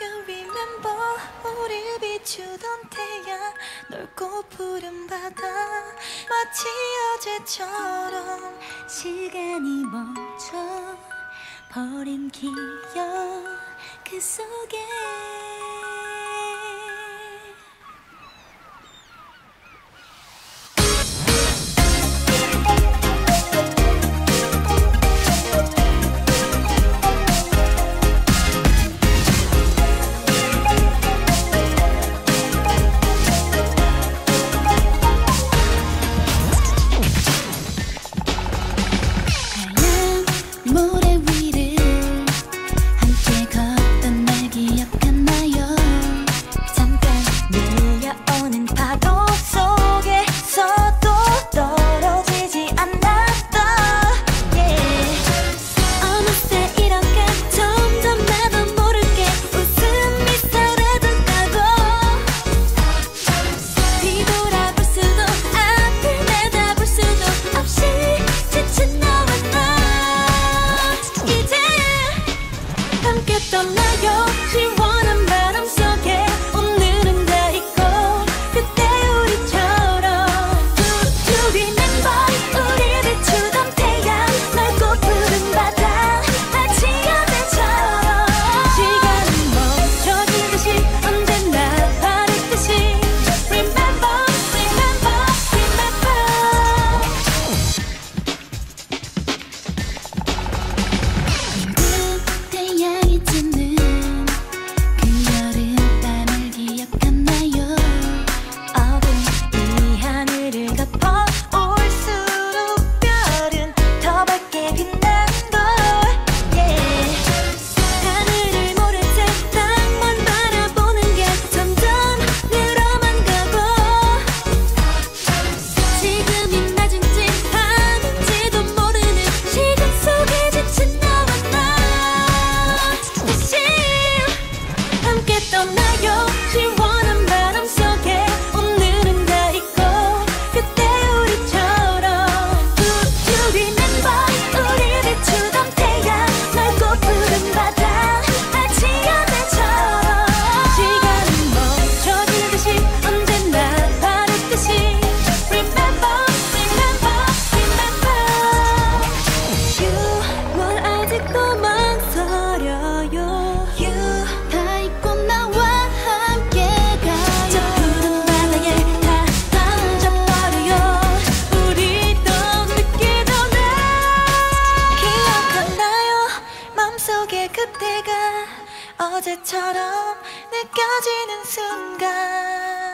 you remember 우리 비추던 태양. 넓고 푸른 바다. 마치 어제처럼 시간이 멈춰 버린 기억 그 속에. 함께 떠나요? 시원한 바람 속에 오늘은 다 잊고 그때 어제처럼 느껴지는 순간.